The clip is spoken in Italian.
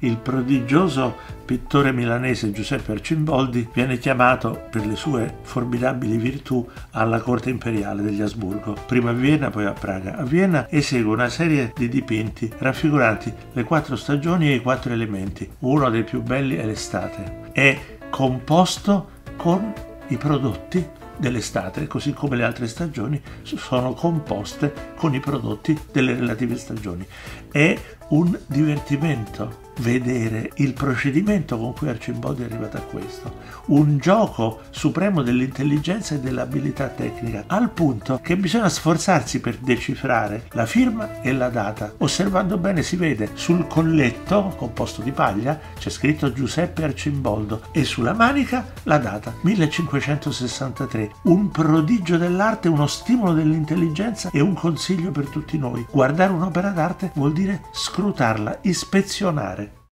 Il prodigioso pittore milanese Giuseppe Arcimboldi viene chiamato per le sue formidabili virtù alla corte imperiale degli Asburgo, prima a Vienna, poi a Praga. A Vienna esegue una serie di dipinti raffiguranti le quattro stagioni e i quattro elementi. Uno dei più belli è l'estate. È composto con i prodotti dell'estate, così come le altre stagioni sono composte con i prodotti delle relative stagioni. È un divertimento vedere il procedimento con cui Arcimboldi è arrivato a questo, un gioco supremo dell'intelligenza e dell'abilità tecnica, al punto che bisogna sforzarsi per decifrare la firma e la data. Osservando bene si vede sul colletto composto di paglia c'è scritto Giuseppe Arcimboldo e sulla manica la data 1563, un prodigio dell'arte, uno stimolo dell'intelligenza e un consiglio per tutti noi. Guardare un'opera d'arte vuol dire scrutarla, ispezionare